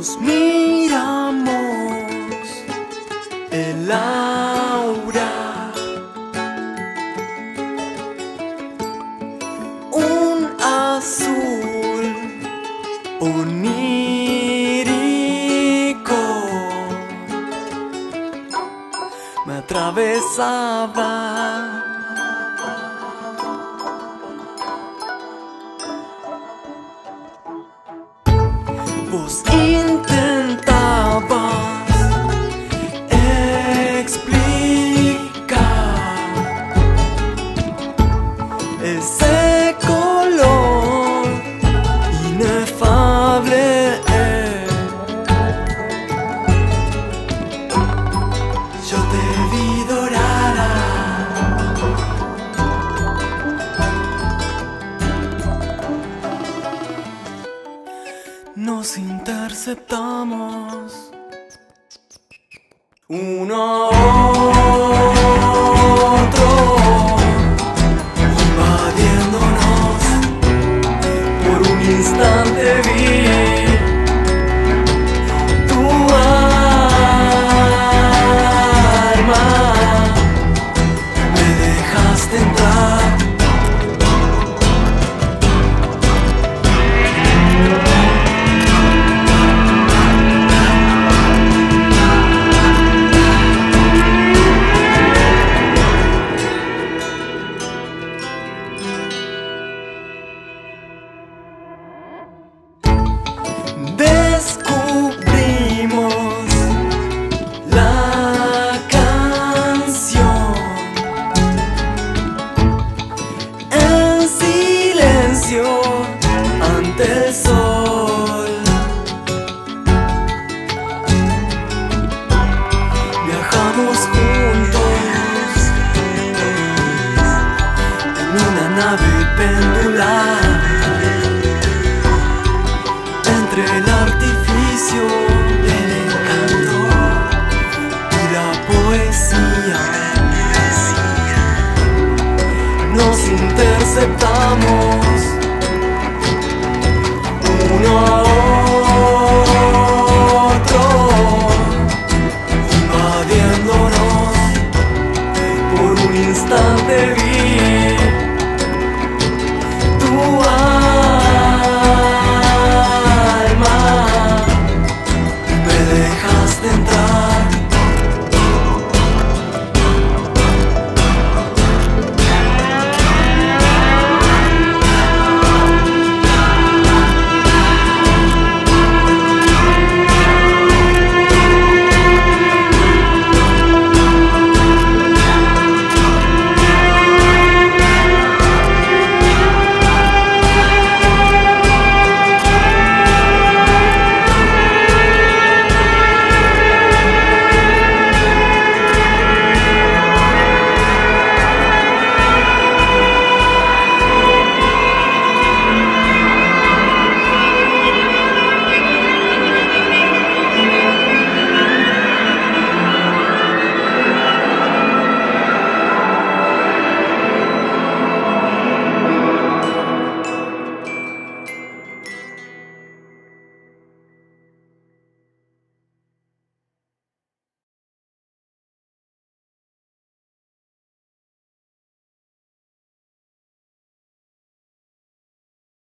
nos miramos el aura. Un azul onírico me atravesaba. grupos inter aceptamos uno. una nave pendular.